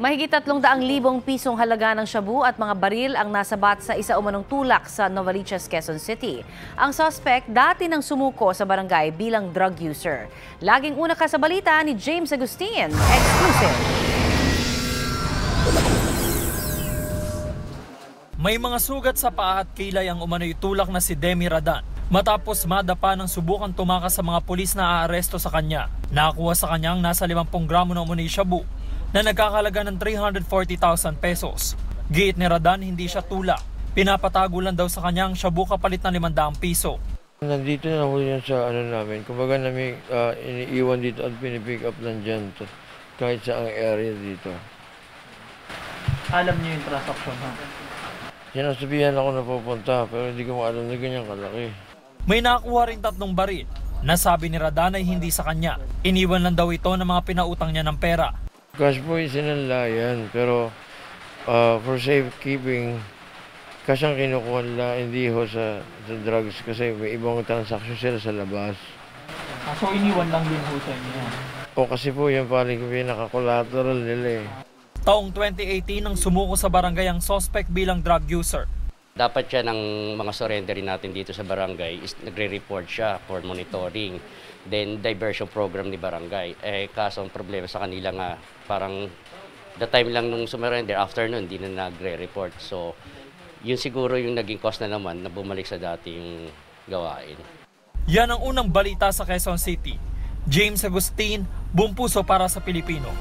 Mahigit 300,000 pisong halaga ng shabu at mga baril ang nasabat sa isa umanong tulak sa Novaliches, Quezon City. Ang suspect dati nang sumuko sa barangay bilang drug user. Laging una ka sa balita ni James Agustin. Exclusive. May mga sugat sa paa at kilay ang umano'y tulak na si Demi Radan. Matapos madapa ng subukan tumakas sa mga pulis na aaresto sa kanya. Nakakuha sa kanyang nasa 50 gramo ng umano'y shabu na nagkakalaga ng 340,000 pesos. Giit ni Radan hindi siya tulak. Pinapatago lang daw sa kanyang shabu kapalit ng 500 piso. Nandito na ho yan sa ano namin. Kumbaga namin ah, iniiwan dito at pinipick up lang dyan to, kahit sa ang area dito. Alam niyo yung transaction ha? Sinasabihan ako na pupunta pero hindi ko maalam na ganyan kalaki. May nakuha rin tatlong baril. Nasabi ni Radan ay hindi sa kanya. Iniwan lang daw ito ng mga pinautang niya ng pera. Cash po yung sinanla yan pero ah, for safekeeping cash ang kinukuha nila hindi ho sa, sa drugs kasi may ibang transaction sila sa labas. Ah, so iniwan lang din po sa inyo. O kasi po yan paling pinaka-collateral nila eh. Taong 2018 nang sumuko sa barangay ang suspect bilang drug user. Dapat siya ng mga surrenderin natin dito sa barangay is nagre-report siya for monitoring. Then diversion program ni barangay. Eh kaso ang problema sa kanila nga parang the time lang nung sumurrender after nun hindi na nagre-report. So yun siguro yung naging cause na naman na bumalik sa dati yung gawain. Yan ang unang balita sa Quezon City. James Agustin, Bumpuso para sa Pilipino.